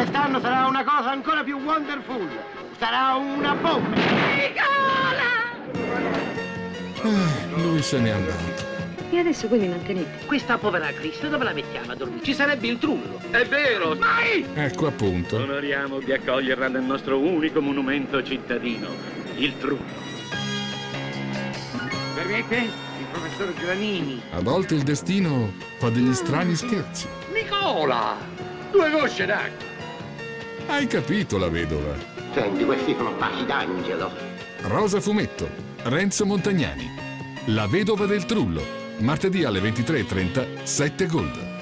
quest'anno sarà una cosa ancora più wonderful. Sarà una bomba. Ah, lui se n'è andato. E adesso voi mi mantenete. Questa povera Cristo dove la mettiamo a dormire? Ci sarebbe il trullo. È vero! Mai! Ecco appunto. Onoriamo di accoglierla nel nostro unico monumento cittadino, il trullo. Permette? Il professor Granini. A volte il destino fa degli strani scherzi. Nicola! Due gocce d'acqua! Hai capito la vedova? Senti, questi sono baci d'angelo. Rosa Fumetto, Renzo Montagnani. La vedova del trullo. Martedì alle 23.30, 7 Gold.